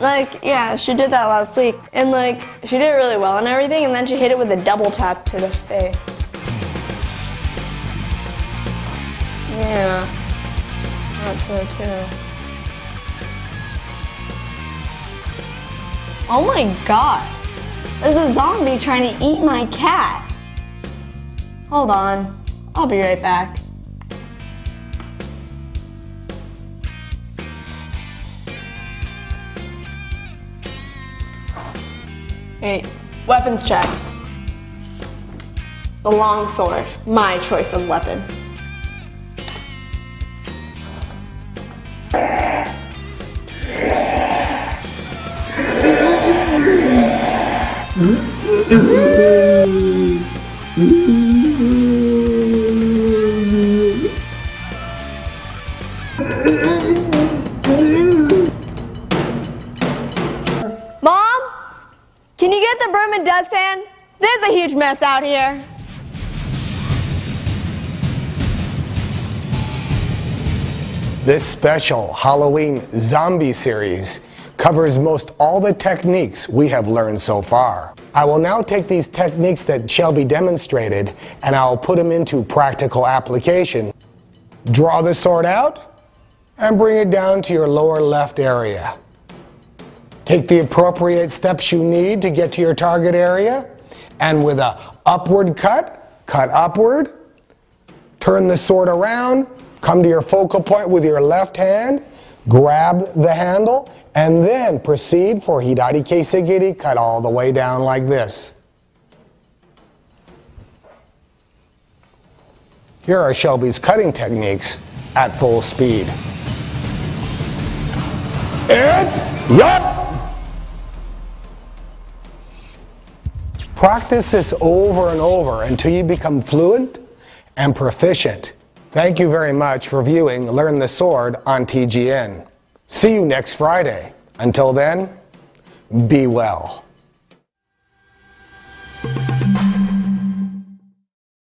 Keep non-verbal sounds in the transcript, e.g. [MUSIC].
Like, yeah, she did that last week. And like, she did really well and everything, and then she hit it with a double tap to the face. Yeah. Not to too. Oh my god. There's a zombie trying to eat my cat. Hold on. I'll be right back. Hey, weapons check. The long sword, my choice of weapon. Mom? [LAUGHS] Can you get the broom and dustpan? There's a huge mess out here. This special Halloween zombie series covers most all the techniques we have learned so far. I will now take these techniques that Shelby demonstrated and I'll put them into practical application. Draw the sword out and bring it down to your lower left area. Take the appropriate steps you need to get to your target area and with a upward cut, cut upward, turn the sword around, come to your focal point with your left hand, grab the handle, and then proceed for Hidari Kesagiri, cut all the way down like this. Here are Shelby's cutting techniques at full speed. And, yup! Practice this over and over until you become fluent and proficient. Thank you very much for viewing Learn the Sword on TGN. See you next Friday. Until then, be well.